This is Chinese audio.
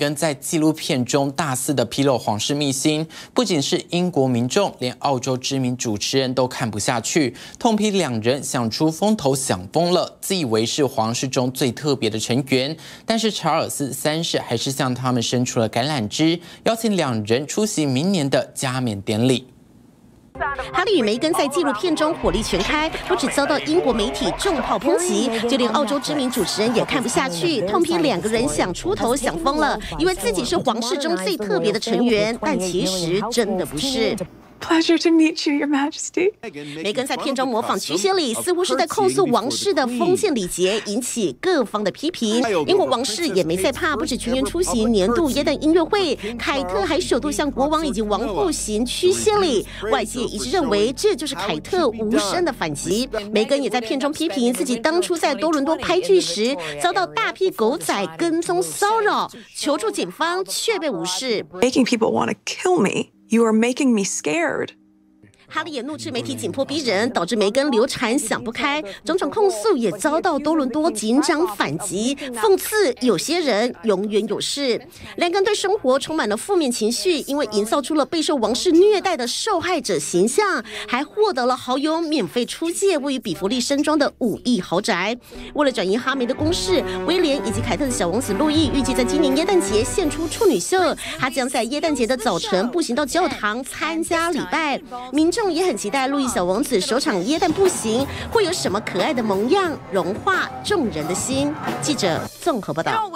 跟在纪录片中大肆的披露皇室秘辛，不仅是英国民众，连澳洲知名主持人都看不下去，痛批两人想出风头想疯了，自以为是皇室中最特别的成员。但是查尔斯三世还是向他们伸出了橄榄枝，邀请两人出席明年的加冕典礼。哈利与梅根在纪录片中火力全开，不止遭到英国媒体重炮抨击，就连澳洲知名主持人也看不下去，痛批两个人想出头想疯了，以为自己是皇室中最特别的成员，但其实真的不是。Pleasure to meet you, Your Majesty。梅根在片中模仿曲协里，似乎是在控诉王室的封建礼节，引起各方的批评。英国王室也没在怕，不止全员出席年度耶诞音乐会，凯特还首度向国王以及王后行曲协礼。外界一致认为这就是凯特无声的反击。梅根也在片中批评自己当初在多伦多拍剧时，遭到大批狗仔跟踪骚扰，求助警方却被无视。Making people want to kill me. You are making me scared. 哈利也怒斥媒体紧迫逼人，导致梅根流产想不开，种种控诉也遭到多伦多警长反击，讽刺有些人永远有事。两个人对生活充满了负面情绪，因为营造出了备受王室虐待的受害者形象，还获得了好友免费出借位于比弗利山庄的五亿豪宅。为了转移哈梅的攻势，威廉以及凯特的小王子路易预计在今年耶诞节献出处女秀，他将在耶诞节的早晨步行到教堂参加礼拜。明众。也很期待路易小王子首场耶诞步行会有什么可爱的萌样，融化众人的心。记者综合报道。